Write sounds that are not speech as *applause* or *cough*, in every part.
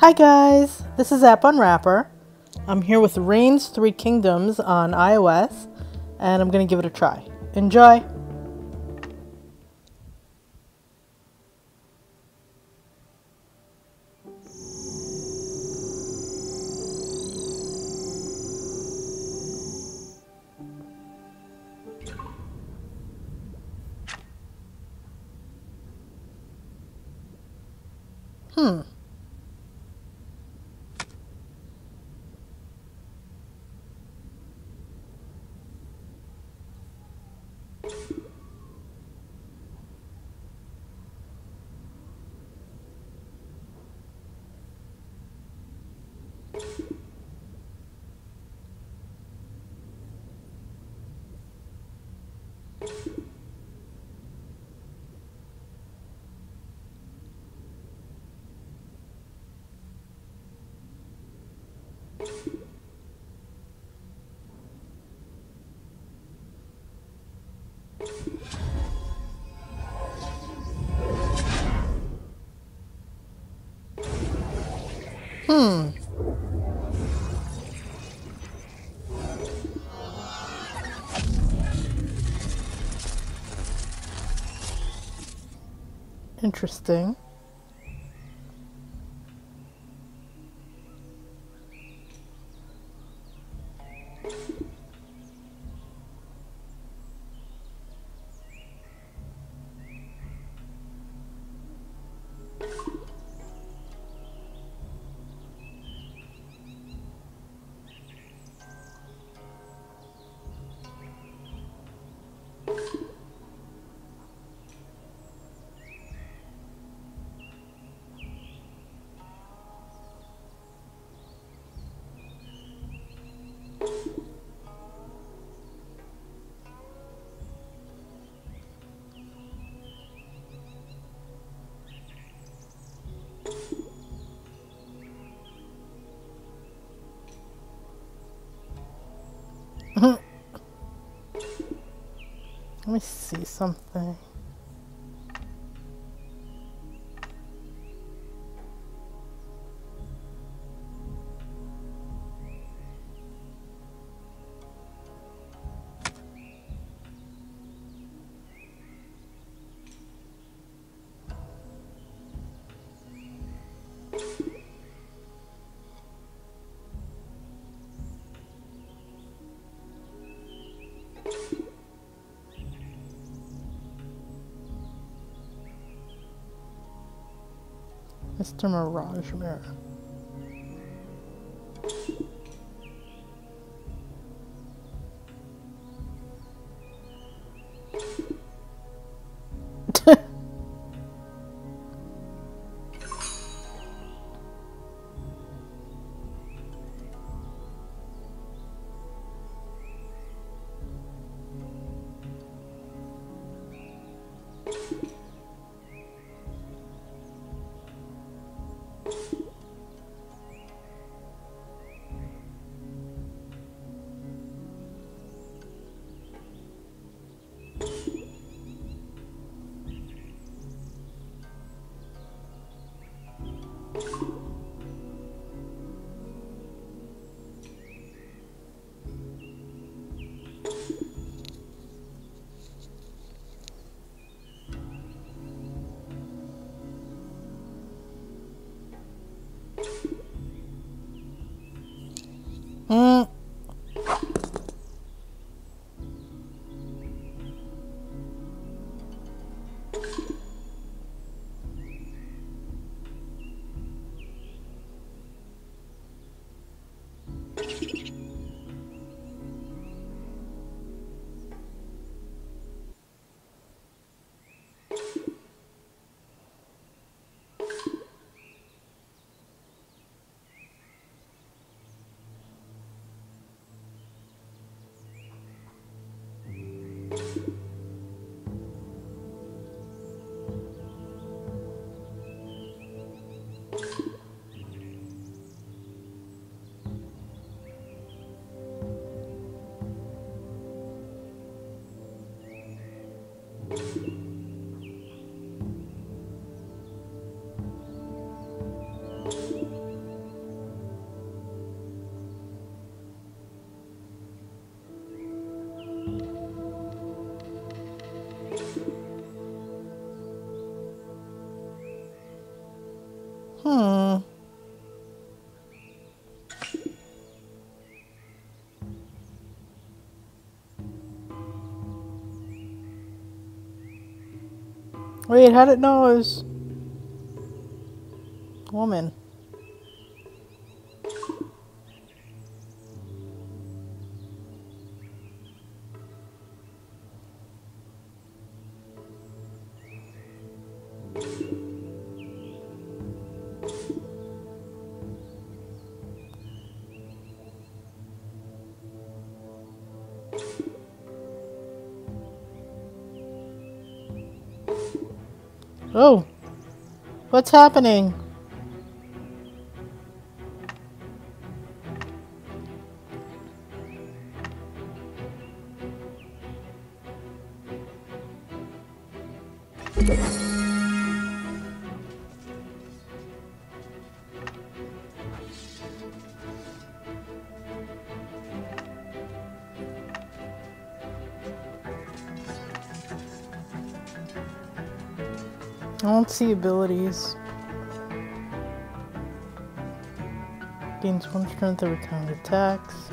Hi guys, this is App Unwrapper. I'm here with Reigns Three Kingdoms on iOS, and I'm gonna give it a try. Enjoy! Hmm. Interesting. Me see something. Mr. Mirage Mirror. Wait, how did it know it was woman? Oh, what's happening? See abilities. Gains one strength every time it attacks.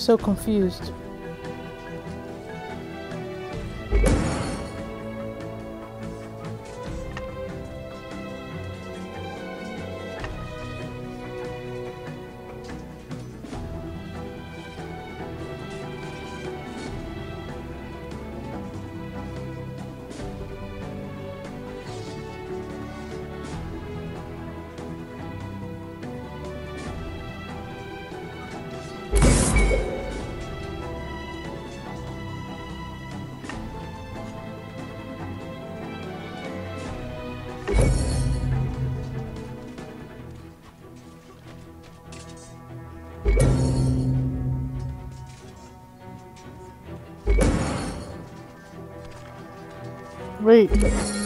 So confused. Wait.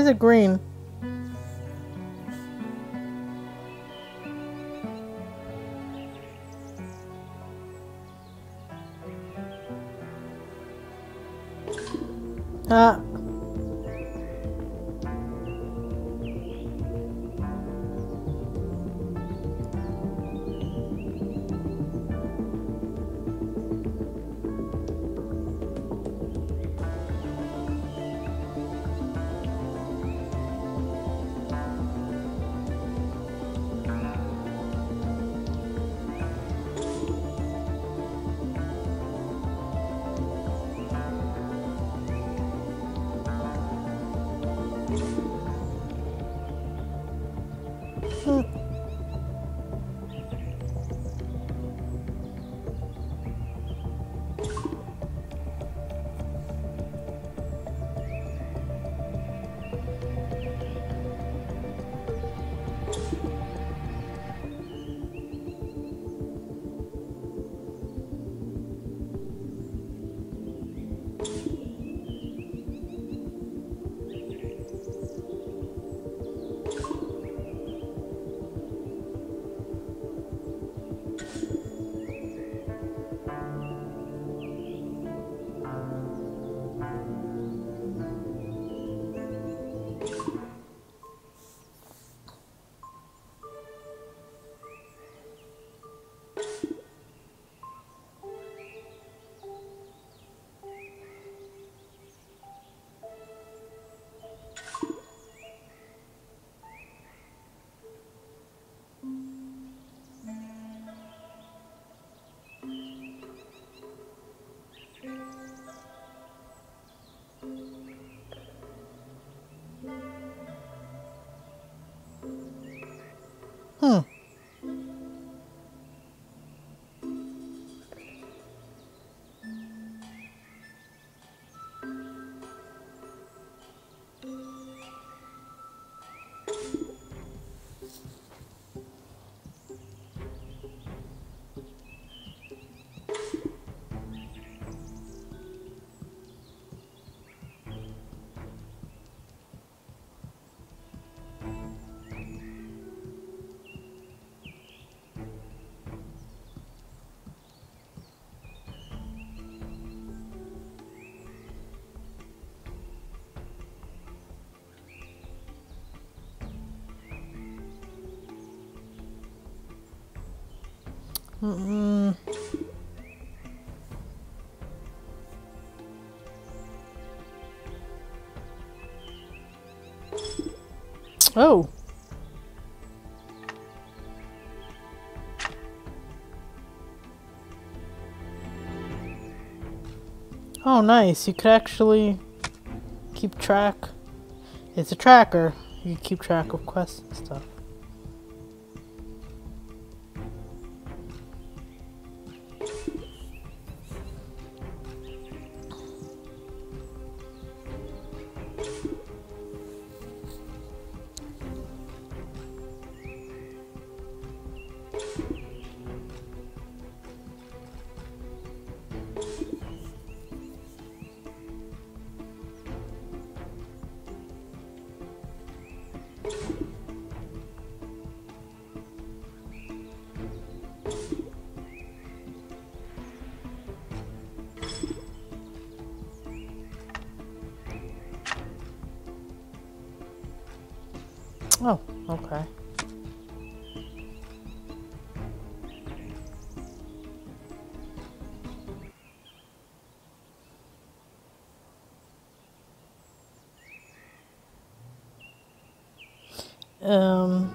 Is it green? Huh. Oh. Oh, nice. You could actually keep track. It's a tracker. You keep track of quests and stuff. Um.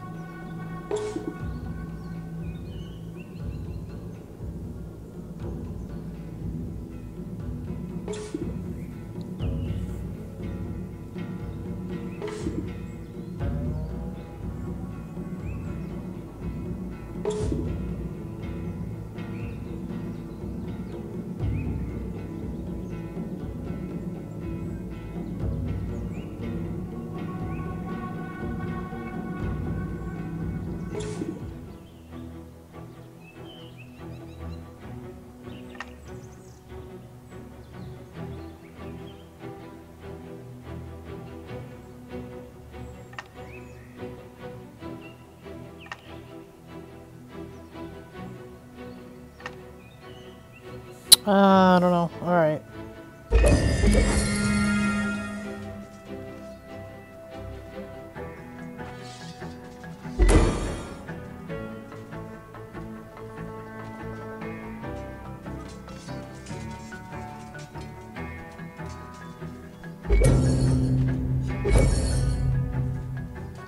Uh, I don't know. Alright.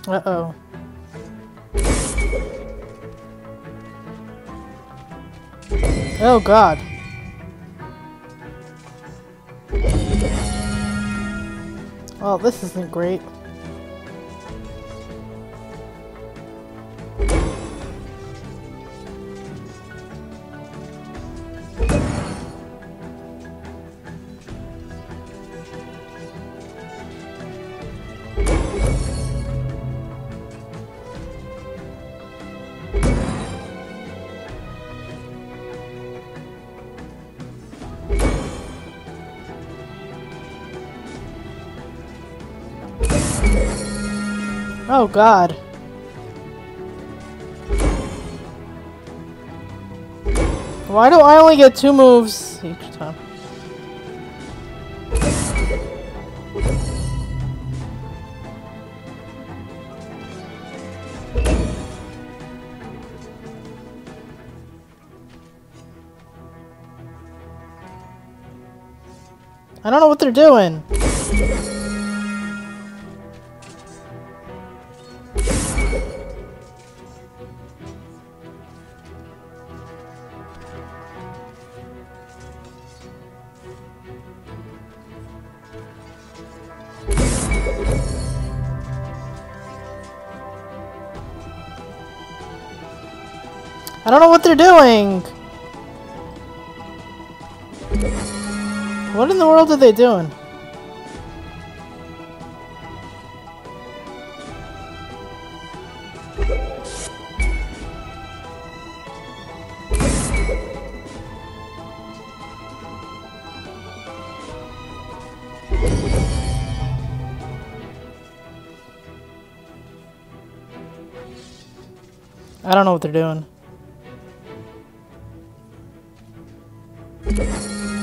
Uh-oh. Oh god. This isn't great. Oh god. Why do I only get two moves each time? I don't know what they're doing. Doing! What in the world are they doing? I don't know what they're doing.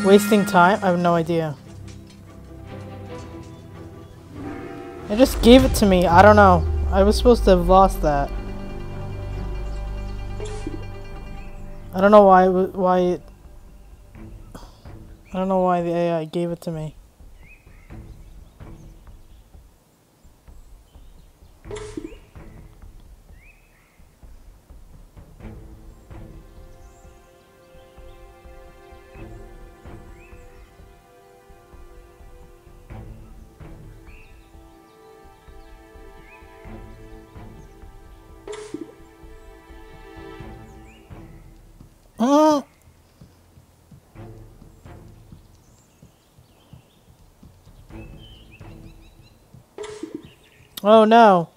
Wasting time? I have no idea. It just gave it to me. I don't know. I was supposed to have lost that. I don't know why why it I don't know why the AI gave it to me. Oh no.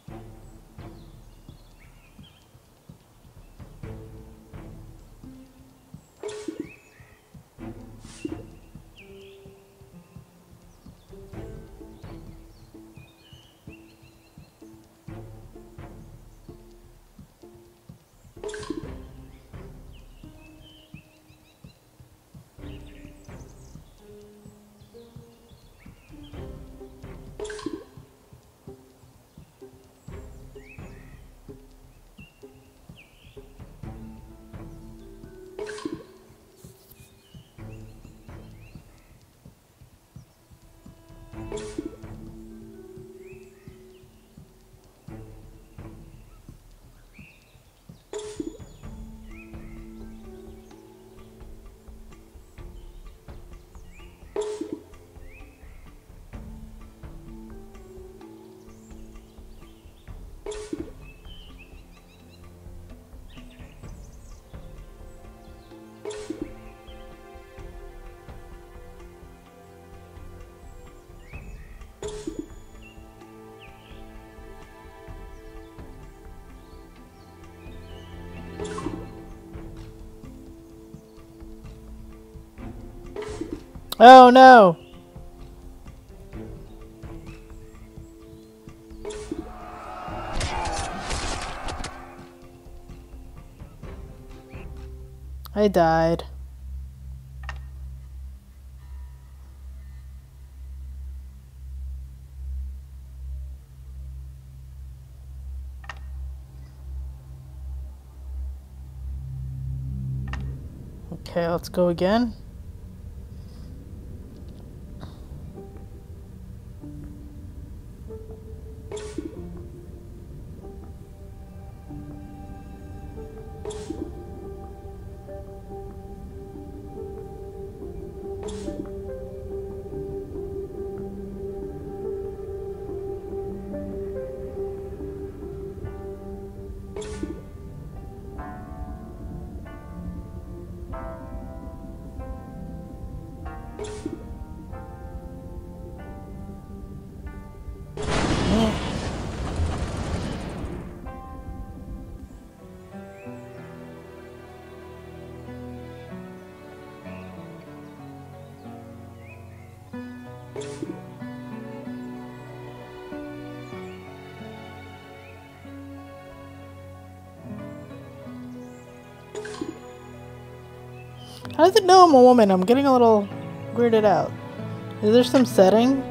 Oh no! I died. Okay, let's go again. How does it know I'm a woman? I'm getting a little weirded out. Is there some setting?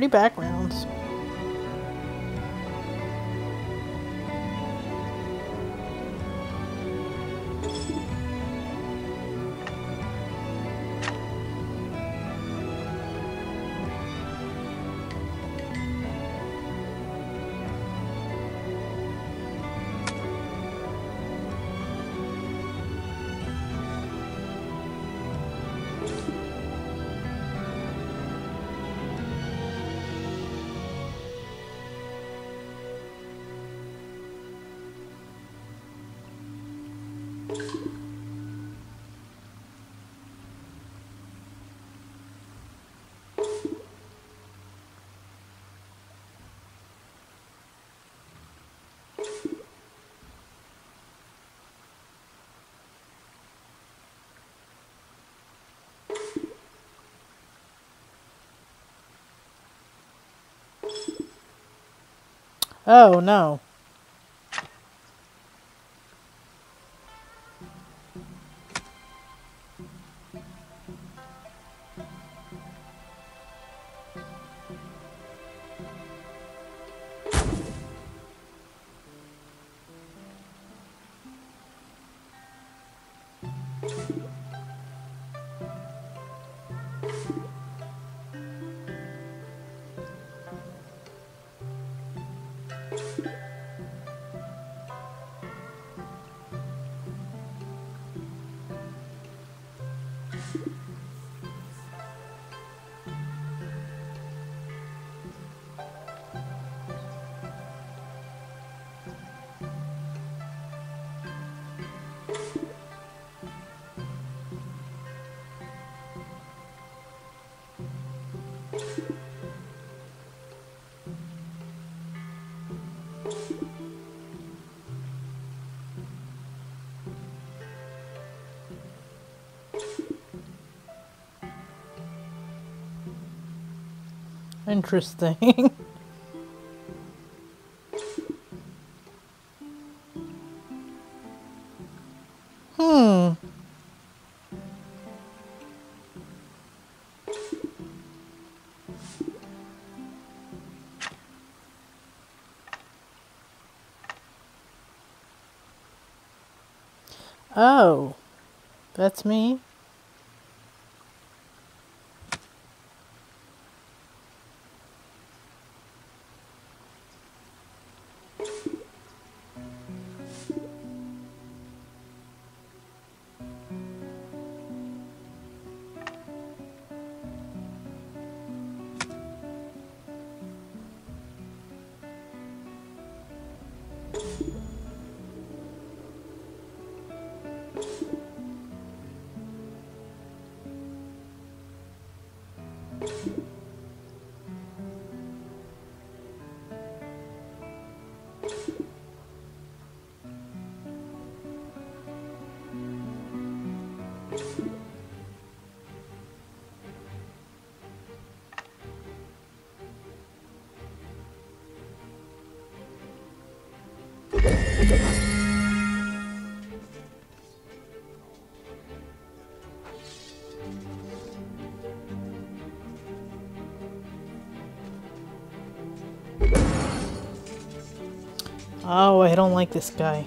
Pretty backgrounds. Oh, no. Interesting. *laughs* Oh, that's me. Oh, I don't like this guy.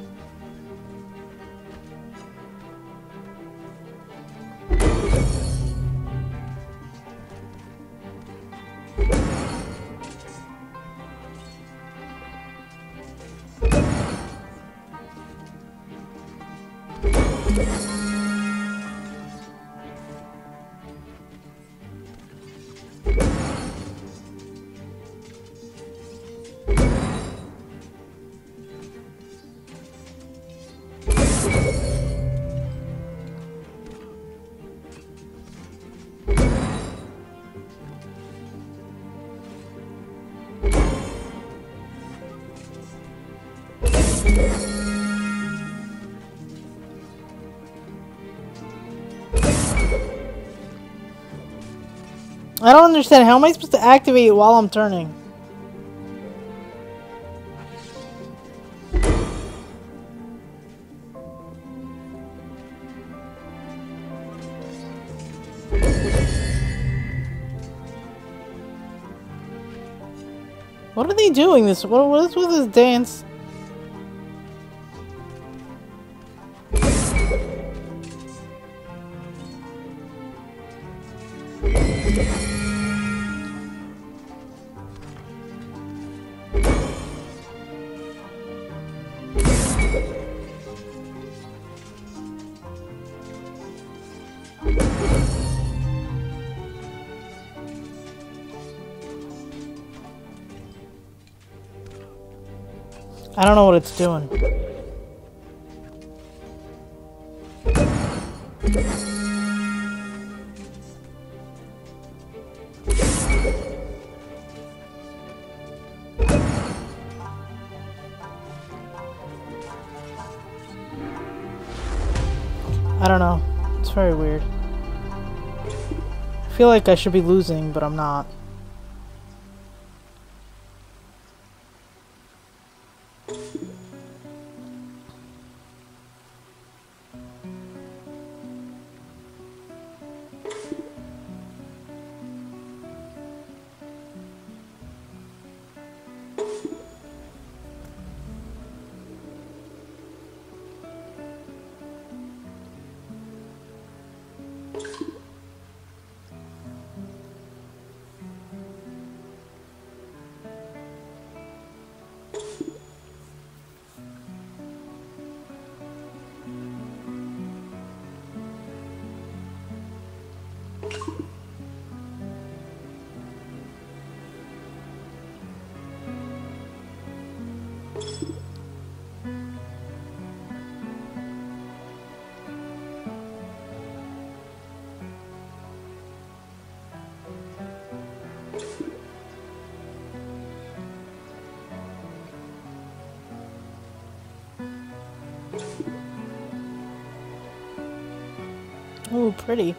I don't understand. How am I supposed to activate while I'm turning? What are they doing? This what, what is with this dance? Know what it's doing. I don't know. It's very weird. I feel like I should be losing, but I'm not. Pretty.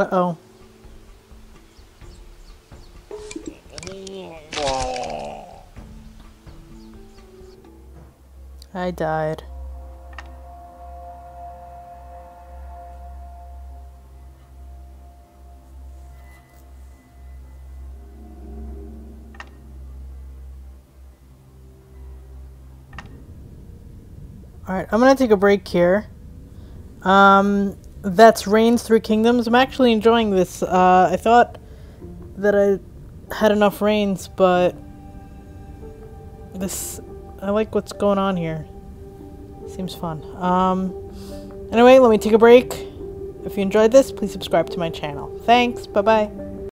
Uh-oh. I died. Alright, I'm gonna take a break here. Um, that's Reigns Three Kingdoms. I'm actually enjoying this. Uh, I thought that I had enough reigns, but this I like what's going on here. Seems fun. Um, anyway, let me take a break. If you enjoyed this, please subscribe to my channel. Thanks. Bye bye.